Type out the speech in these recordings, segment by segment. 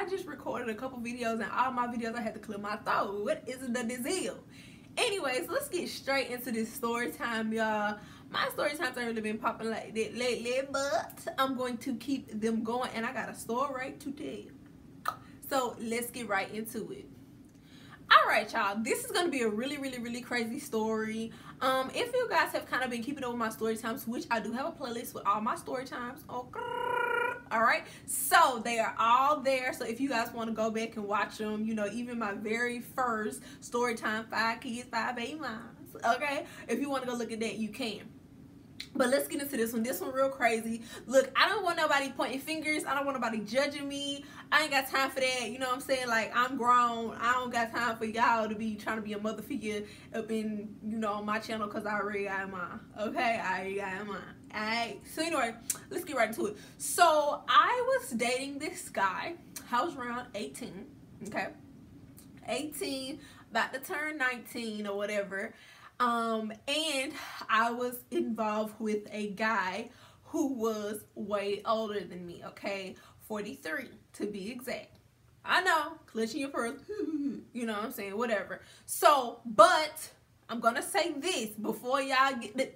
I just recorded a couple videos and all my videos I had to clear my throat. What is the deal? Anyways, let's get straight into this story time, y'all. My story times haven't really been popping like that lately, but I'm going to keep them going and I got a story to tell. So let's get right into it all right y'all this is gonna be a really really really crazy story um if you guys have kind of been keeping up with my story times which i do have a playlist with all my story times okay all right so they are all there so if you guys want to go back and watch them you know even my very first story time five kids five eight moms okay if you want to go look at that you can but let's get into this one. This one real crazy. Look, I don't want nobody pointing fingers. I don't want nobody judging me. I ain't got time for that. You know what I'm saying? Like, I'm grown. I don't got time for y'all to be trying to be a mother figure up in, you know, my channel because I already got mine. Okay? I already got mine. Alright? So, anyway, let's get right into it. So, I was dating this guy. I was around 18. Okay? 18, about to turn 19 or whatever. Um, and I was involved with a guy who was way older than me, okay? 43 to be exact. I know, clutching your purse, you know what I'm saying, whatever. So, but I'm gonna say this before y'all get the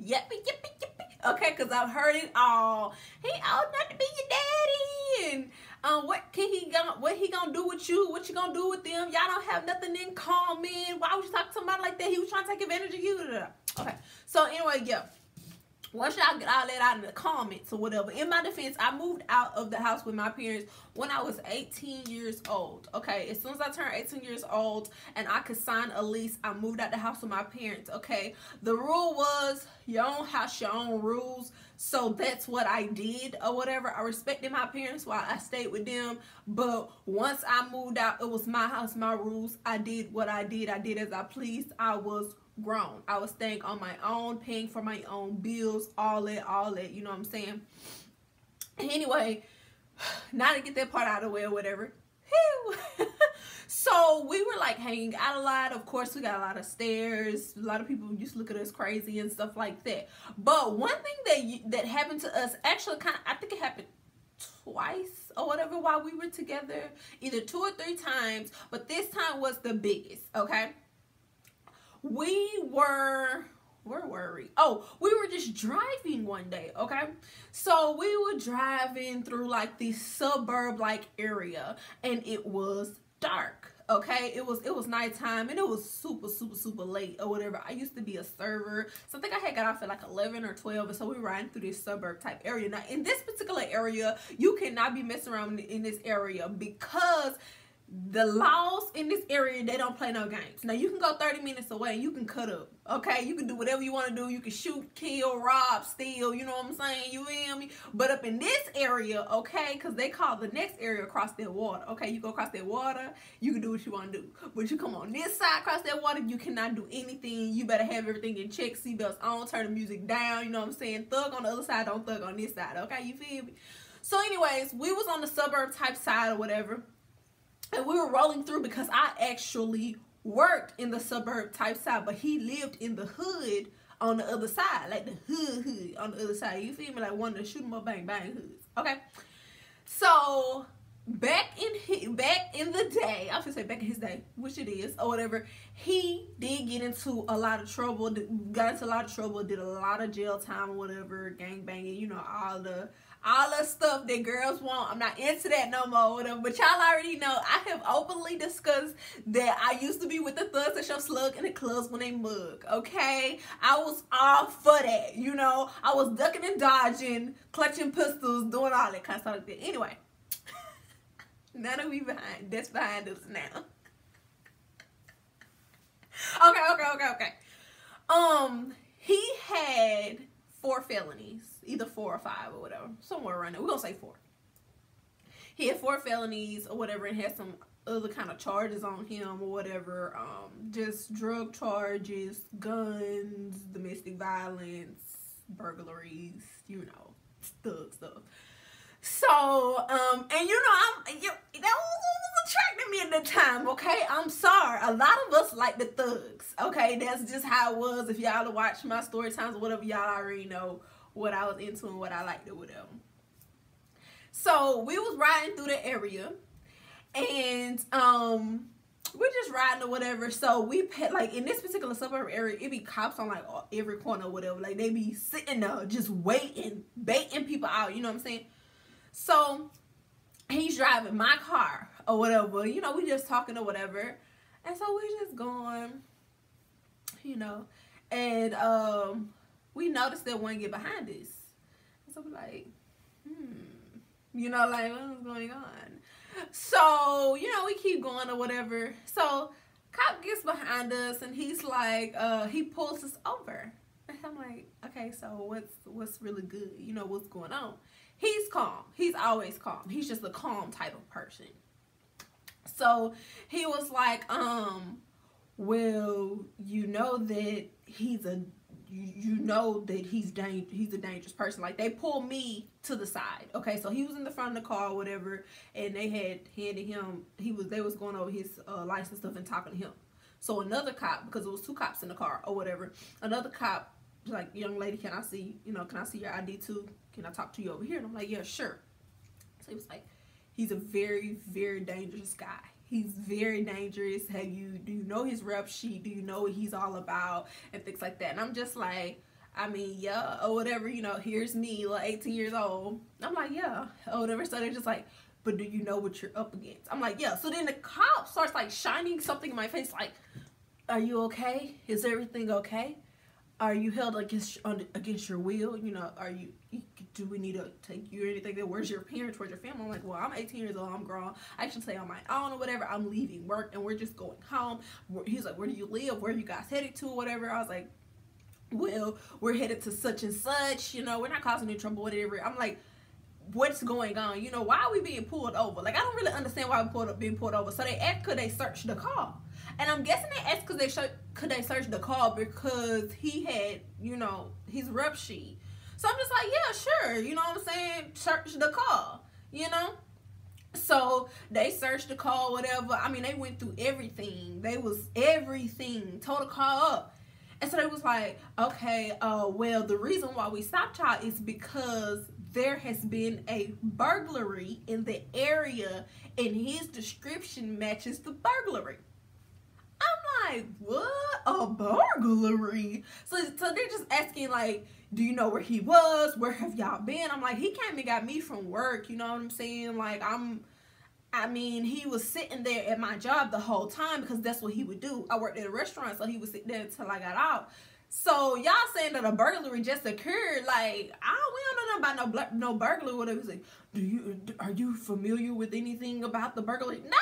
yippee, yippee, yippee, okay? Because I've heard it all. He old enough to be your daddy, and um, what can he gonna what he gonna do with you? What you gonna do with them? Y'all don't have nothing in common. Why would you talk to somebody like that? He was trying to take advantage of you. Okay. So anyway, yeah. Once y'all get all that out in the comments or whatever, in my defense, I moved out of the house with my parents when I was 18 years old. Okay, as soon as I turned 18 years old and I could sign a lease, I moved out the house with my parents. Okay, the rule was your own house, your own rules. So that's what I did or whatever. I respected my parents while I stayed with them. But once I moved out, it was my house, my rules. I did what I did. I did as I pleased. I was grown. I was staying on my own, paying for my own bills, all that, all that. You know what I'm saying? Anyway, now to get that part out of the way or whatever. so we were like hanging out a lot. Of course, we got a lot of stares. A lot of people used to look at us crazy and stuff like that. But one thing that that happened to us, actually, kind of, I think it happened twice or whatever while we were together, either two or three times. But this time was the biggest. Okay, we were where were we? Oh, we were just driving one day, okay? So we were driving through like this suburb like area and it was dark. Okay, it was it was nighttime and it was super super super late or whatever. I used to be a server, so I think I had got off at like eleven or twelve, and so we were riding through this suburb type area. Now in this particular area, you cannot be messing around in this area because the laws in this area they don't play no games. Now you can go 30 minutes away and you can cut up okay? You can do whatever you want to do. You can shoot kill rob steal you know what i'm saying? You feel me? But up in this area okay? Because they call the next area across that water okay? You go across that water you can do what you want to do. But you come on this side across that water you cannot do anything. You better have everything in check seatbelts on turn the music down you know what i'm saying? Thug on the other side don't thug on this side okay? You feel me? So anyways we was on the suburb type side or whatever and we were rolling through because I actually worked in the suburb type side, but he lived in the hood on the other side, like the hood hood on the other side. You feel me? Like one of the shoot 'em up bang bang hoods. Okay. So back in back in the day, I should say back in his day, which it is or whatever, he did get into a lot of trouble. Got into a lot of trouble. Did a lot of jail time or whatever, gang banging. You know all the all the stuff that girls want. I'm not into that no more, whatever. But y'all already know I have openly discussed that I used to be with the thugs that show slug in the clubs when they mug. Okay, I was all for that. You know, I was ducking and dodging, clutching pistols, doing all that kind of stuff like. Anyway, none of we behind. That's behind us now. okay, okay, okay, okay. Um, he had four felonies either four or five or whatever, somewhere around there. We're gonna say four. He had four felonies or whatever, and had some other kind of charges on him or whatever. Um, just drug charges, guns, domestic violence, burglaries, you know, stuff, stuff. So, um, and you know, I'm you, that was attracting me at the time. Okay, I'm sorry. A lot of us like the thugs. Okay, that's just how it was. If y'all watch my story times or whatever, y'all already know what I was into and what I liked or whatever. So we was riding through the area, and um, we're just riding or whatever. So we pet like in this particular suburb area, it be cops on like every corner or whatever. Like they be sitting there just waiting, baiting people out. You know what I'm saying? So he's driving my car or whatever. You know, we just talking or whatever. And so we just going, you know, and um, we noticed that one get behind us. So we're like, hmm, you know, like what's going on? So, you know, we keep going or whatever. So cop gets behind us and he's like, uh, he pulls us over. And I'm like, okay, so what's what's really good? You know, what's going on? He's calm. He's always calm. He's just a calm type of person. So he was like, um, well, you know that he's a you know that he's dang- he's a dangerous person. Like they pull me to the side. Okay, so he was in the front of the car or whatever, and they had handed him. He was they was going over his uh, license stuff and talking to him. So another cop, because it was two cops in the car or whatever, another cop like, "Young lady, can I see? You know, can I see your ID too? Can I talk to you over here?" And I'm like, "Yeah, sure." So he was like, "He's a very very dangerous guy." He's very dangerous. Have you do you know his rep sheet? Do you know what he's all about and things like that? And I'm just like, I mean, yeah, or whatever, you know, here's me, like 18 years old. I'm like, yeah, or whatever. So they're just like, but do you know what you're up against? I'm like, yeah. So then the cop starts like shining something in my face, like, are you okay? Is everything okay? Are you held against against your will? You know, are you do we need to take you or anything? Where's your parents? Where's your family? I'm like, well, I'm 18 years old. I'm grown. I should stay on my own or whatever. I'm leaving work and we're just going home. He's like, where do you live? Where you guys headed to whatever? I was like, well, we're headed to such and such. You know, we're not causing any trouble, whatever. I'm like, what's going on? You know, why are we being pulled over? Like, I don't really understand why we're being pulled over. So they asked, could they search the car? And I'm guessing they asked, could they, could they search the car because he had, you know, his rep sheet so I'm just like, yeah, sure. You know what I'm saying? Search the car, you know? So they searched the car, whatever. I mean, they went through everything. They was everything, tore the car up. And so they was like, okay, uh, well, the reason why we stopped y'all is because there has been a burglary in the area and his description matches the burglary. Like, what? A burglary? So, so they're just asking like, do you know where he was? Where have y'all been? I'm like, he came and got me from work. You know what I'm saying? Like, I'm, I mean, he was sitting there at my job the whole time because that's what he would do. I worked at a restaurant, so he would sit there until I got out. So y'all saying that a burglary just occurred? Like, I we don't know about no no burglary. Whatever. Like, do you are you familiar with anything about the burglary? No,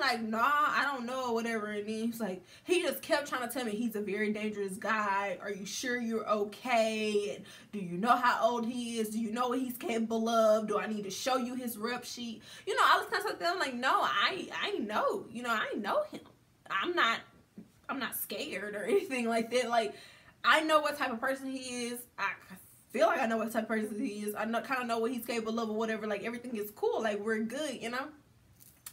Like, nah, I don't know, whatever. And then he's like, he just kept trying to tell me he's a very dangerous guy. Are you sure you're okay? And do you know how old he is? Do you know what he's capable of? Do I need to show you his rep sheet? You know, all this kind of stuff. I'm like, no, I, I know. You know, I know him. I'm not, I'm not scared or anything like that. Like, I know what type of person he is. I feel like I know what type of person he is. I know, kind of know what he's capable of or whatever. Like, everything is cool. Like, we're good, you know?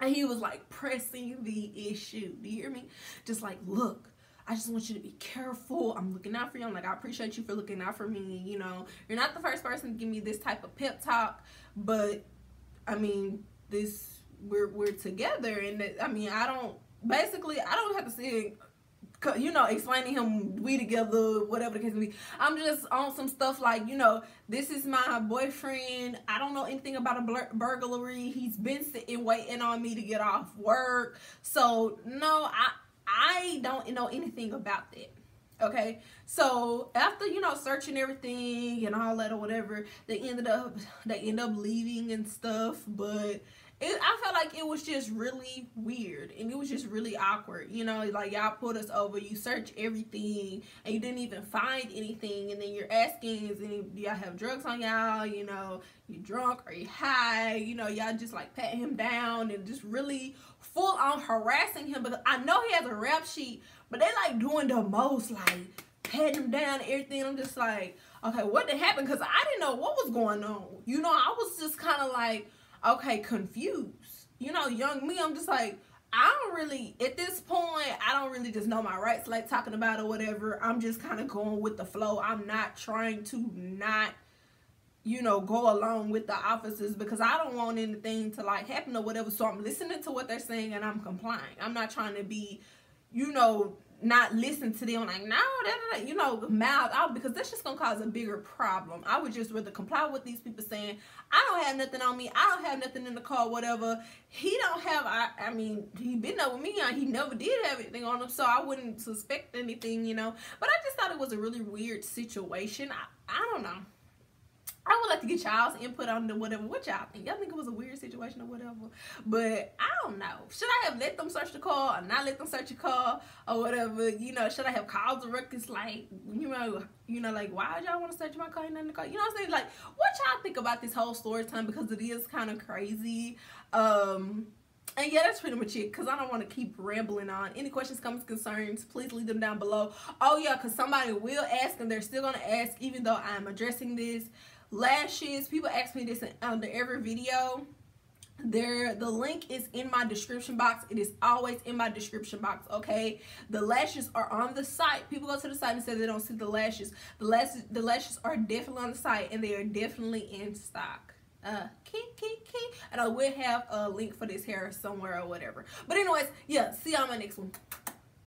And he was like pressing the issue. Do you hear me? Just like, look, I just want you to be careful. I'm looking out for you. I'm like, I appreciate you for looking out for me. You know, you're not the first person to give me this type of pep talk, but I mean, this we're we're together, and I mean, I don't basically I don't have to say you know, explaining him we together, whatever the case may be. I'm just on some stuff like, you know, this is my boyfriend. I don't know anything about a burglary. He's been sitting waiting on me to get off work. So no, I I don't know anything about that. Okay, so after you know searching everything and all that or whatever, they ended up they end up leaving and stuff. But it, I felt like it was just really weird and it was just really awkward. You know, like y'all put us over, you search everything and you didn't even find anything, and then you're asking, is any do y'all have drugs on y'all? You know, you drunk or you high? You know, y'all just like pat him down and just really full on harassing him because I know he has a rap sheet, but they like doing the most, like patting him down everything. I'm just like, okay, what did happen? Because I didn't know what was going on. You know, I was just kind of like okay, confused. You know, young me, I'm just like, I don't really, at this point, I don't really just know my rights, like talking about or whatever. I'm just kind of going with the flow. I'm not trying to not, you know, go along with the officers because I don't want anything to like happen or whatever. So I'm listening to what they're saying and I'm complying. I'm not trying to be, you know, not listen to them like no that you know mouth out because that's just gonna cause a bigger problem. I would just rather comply with these people saying i don't have nothing on me. I don't have nothing in the car whatever. He don't have i i mean he been there with me and he never did have anything on him so i wouldn't suspect anything you know. But i just thought it was a really weird situation. I, I don't know I would like to get y'all's input on the whatever. What y'all think? Y'all think it was a weird situation or whatever? But I don't know. Should I have let them search the car or not let them search the car or whatever? You know, should I have called the records like you know, you know, like why y'all want to search my car and in the car? You know what I'm saying? Like, what y'all think about this whole story time because it is kind of crazy. Um and yeah, that's pretty much it because I don't want to keep rambling on. Any questions, comments, concerns, please leave them down below. Oh, yeah, because somebody will ask and they're still going to ask even though I'm addressing this lashes people ask me this under every video. There the link is in my description box. It is always in my description box okay? The lashes are on the site. People go to the site and say they don't see the lashes. The lashes the lashes are definitely on the site and they are definitely in stock. Uh key key key. And i will have a link for this hair somewhere or whatever. But anyways yeah see you on my next one